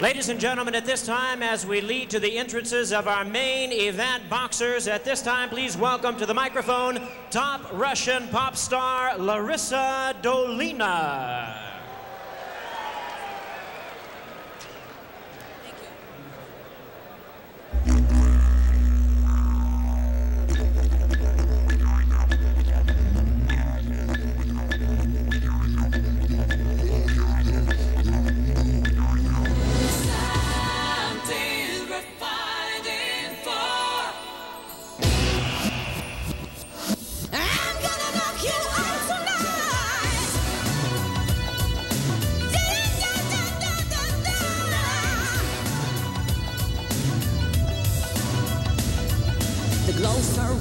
Ladies and gentlemen, at this time, as we lead to the entrances of our main event boxers, at this time, please welcome to the microphone top Russian pop star Larissa Dolina.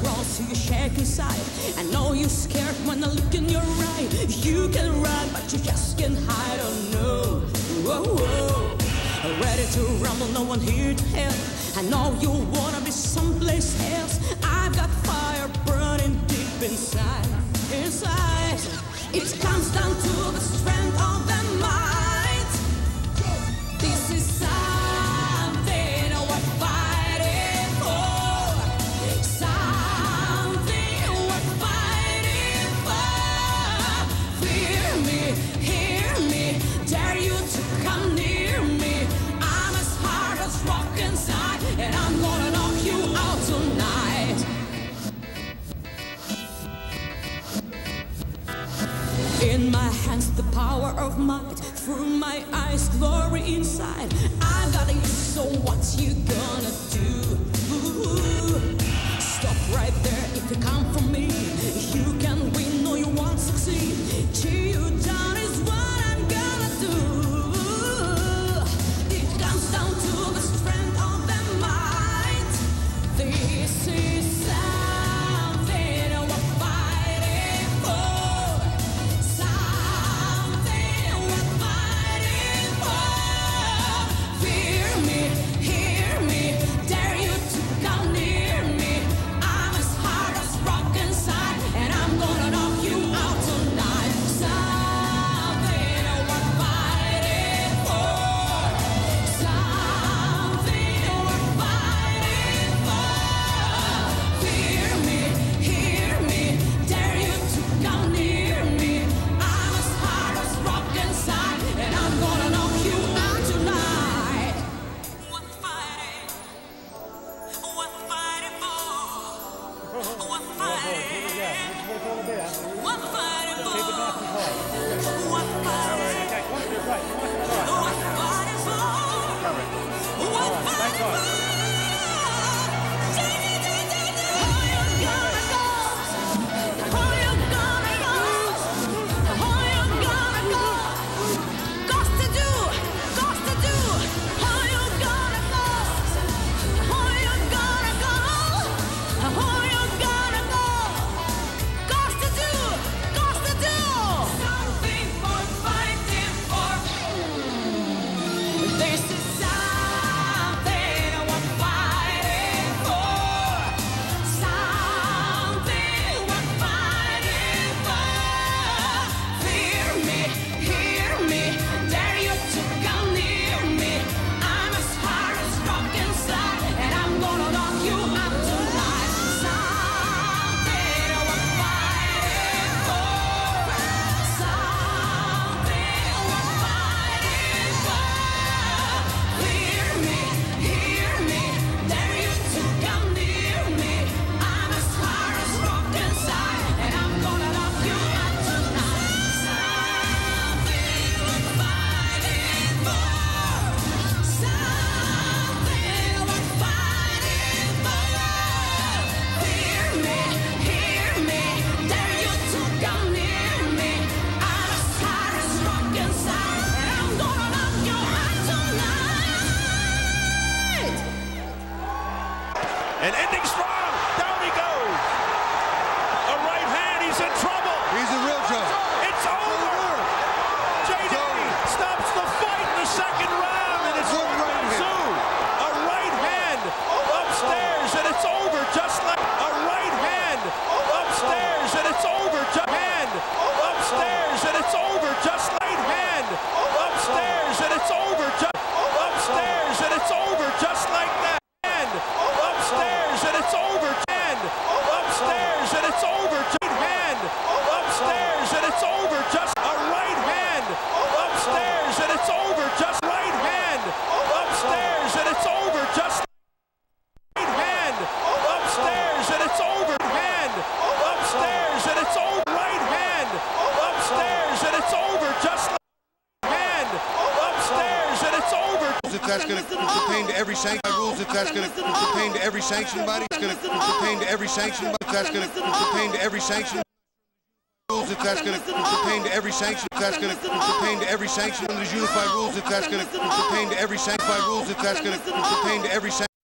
Glows so you shake inside. I know you're scared when I look in your eye. You can run, but you just can't hide. Oh no, whoa, whoa. Ready to rumble, no one here to help. I know you wanna be someplace else. I've got fire burning deep inside, inside. It comes down to the strength In my hands, the power of might. Through my eyes, glory inside. I got you, so what you and ending strong. Down he goes. A right hand. He's in trouble. That's going to pertain to every sanction rules, if that's going to pertain to every sanction body, it's going to pertain to every sanction body, if that's going to pertain to every sanction. Rules, if that's going to pertain to every sanction, if that's going to pertain to every sanction. Under the unified rules, if that's going to pertain to every sanctified rules, if that's going to pertain to every sanction.